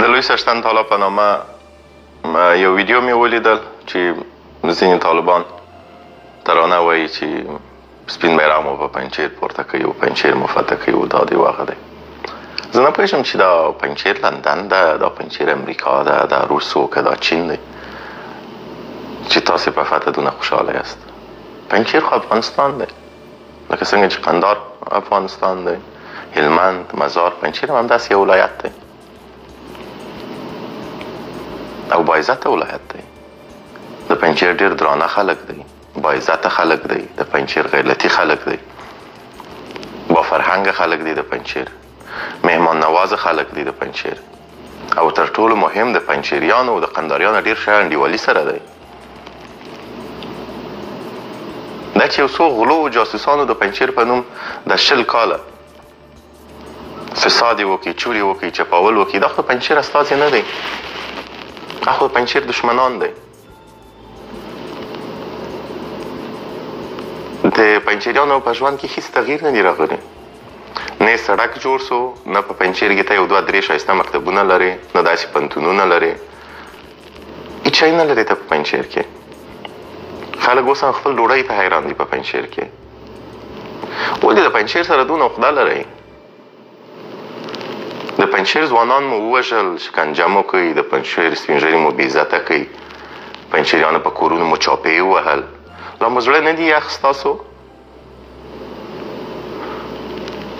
د لوی سرشتن تالا په نامه یو ویډیو مې ولیدل چې ځینې طالبان ترانه وایي چې سپین بیرغ مو په پنجشیر پورته کوي او پنجشیر مو فتح کوي او دا دی واغه دی زه نه پوهېږم چې دا پنجشیر لندن ده دا پنجشیر امریکا ده دا روس و که دا چین دی چې تاسې په فتح دونه خوشحاله یاست پنجشیر خو افغانستان دی لکه څنګه چې قندار افغانستان دی هلمند مزار پنجشیر هم همداسې یو ولایت دی او باعزته ولایت دی د پنجشیر ډېر درانه خلک دی باعزته خلک دی د پنجشیر غیرلتی خلک دی با فرهنګه خلک دی د پنجشیر مهمان نوازه خلک دی د پنجشیر او تر ټولو مهم د پنجشیریانو او د قنداریانو ډیر ښه انډیوالي سره دی دا چې یو څو غلو او جاسوسانو د پنجشیر په نوم د شل کاله فساد وکړي چوري وکړي چپاول وکړي دا خو پنجشیر استازی نه دی دا خو پنجشیر دشمنان دی د پنچیریانو په ژوند کې هیڅ تغییر نه دی راغلی نه سړک جوړ سو نه په پنچیر کې ته یو دوه درې شایسته مکتبونه لري نه داسې پنتونونه لري هیڅ شی نه لري ته په پنچیر کې خلک اوس هم خپل ډوډۍ ته حیران دي په پنچیر کې ولې د پنچیر سره دونه عقده لرئ د پنجشیر ځوانان مو ووژل، شکنجه مو کړئ، د پنجشیر سپین ږیري مو بې عزته کړئ، پنجشیریانو په کورونو مو چاپې ووهل، لا مو زړه نه دي یخ ستاسو؟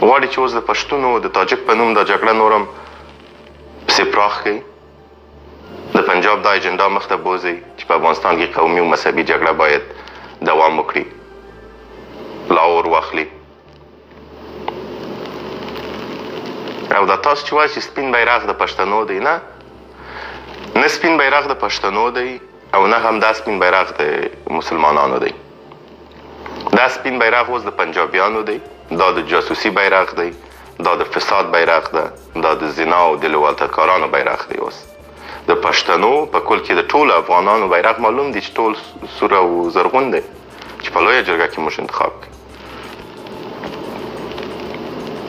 غواړي چې اوس د پښتون او د تاجک په نوم دا جګړه نور هم پسې پراخ کړئ، د پنجاب دا اجنډا مخ ته بوځئ چې په افغانستان کې قومي او مذهبي جګړه باید دوام وکړي، لا اور واخلي. او دا تاسو چې وایي چې سپین بیرغ د پښتنو دی نه نه سپین بیرغ د پښتنو دی او نه هم دا سپین بیرغ د مسلمانانو دی دا سپین بیرغ اوس د پنجابیانو دی دا د جاسوسي بیرغ دی دا د فساد بیرغ ده دا د زنا او د لوالتکارانو بیرغ دی اوس د پښتنو په کل کې د ټولو افغانانو بیرغ معلوم دی چې ټول سور او زرغون دی چې په لویه جرګه کې موږ انتخاب کړي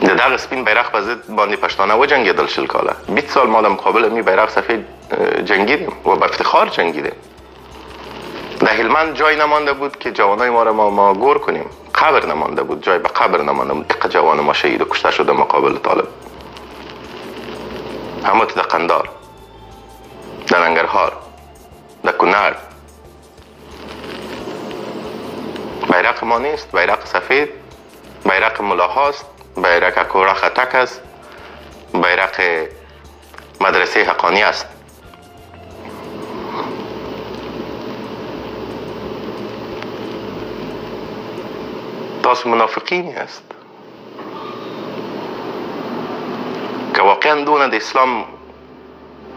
د دغه سپین بیرغ په ضد باندې پښتانه وجنګېدل شل کاله بیست سال ما د مقابل می بیرغ سفید جنگیدیم و به افتخار جنگیدیم در هلمند جای نمانده بود که جوانای ما را ما ما گور کنیم قبر نمانده بود جای به قبر نمانده بود اقا جوان ما شهید و کشته شد در مقابل طالب همه در قندار در انگرهار در کنر بیرق ما نیست بیرق سفید بیرق ملاهاست بیرق اکورا خطک است بیرق مدرسه حقانی است تاسو منافقین یاست که واقعا دونه د اسلام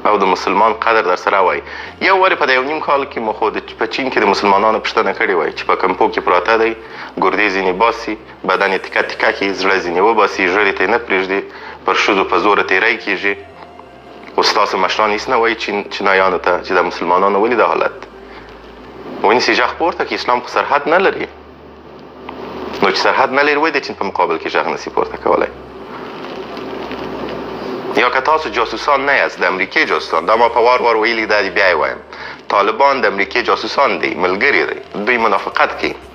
او د مسلمان قدر در سره وای یو وارې په یو نیم کال کې مو خو په چین کې د مسلمانانو پوښتنه کړې وای چې په کمپو کې پراته دی ګردې ځینې باسي بدن یې تکه تکه کړي زړه ځینې وباسي ژړې ته نه پرېږدي پر ښځو په زوره تېری کېږي اوس تاسو مشران هیڅ نه وایي چین چینایانو ته چې دا مسلمانانو ولې دا حالت ونیسي ژغ پورته کړي اسلام خو سرحد نه لري نو چې سرحد نه لري وایي د چین په مقابل کې ژغ نسی پورته کولی یا که تاسو جاسوسان نه یاست د امریکې جاسوسان دا ما په وار وار ویلي دا بیا یې وایم طالبان د امریکې جاسوسان دي ملګري دي دوی منافقت کوي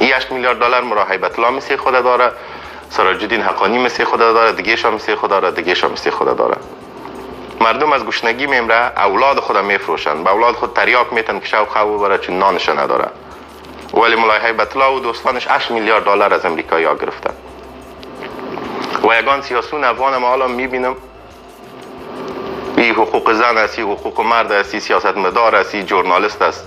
هشت میلیارد دلار مرا هیبت الله مسیح خو داره سراج الدین حقانی مسیح خو داره دگیش هم مسیح خو داره دگیش هم مسیح خو داره مردم از گشنگی میمره اولاد خود میفروشند به اولاد خود تریاک میتن که شو خو ببره چون نانش نداره ولی ملای هیبت الله و دوستانش 8 میلیارد دلار از امریکا یا گرفته و یگان سیاسون افغان ما حالا میبینم ای حقوق زن است ای حقوق مرد است ای سیاست مدار است ای جورنالست است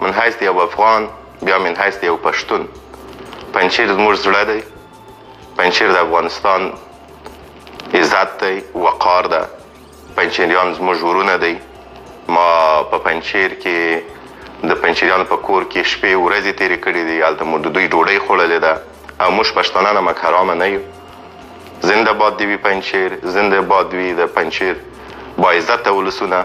من حیث د یو افغان بیا من حیث د یو پښتون پنجشیر زموږ زړه دی پنجشیر د افغانستان عزت دی وقار ده پنجشیریان زموږ ورونه دی ما په پنجشیر کې د پنجشیریانو په کور کې شپې ورځې تیرې کړې دي هلته مو د دوی ډوډۍ خوړلې ده او موږ پښتانه نمک حرامه نه یو زنده باد دی وی پنجشیر زنده باد وی د پنجشیر باعزته ولسونه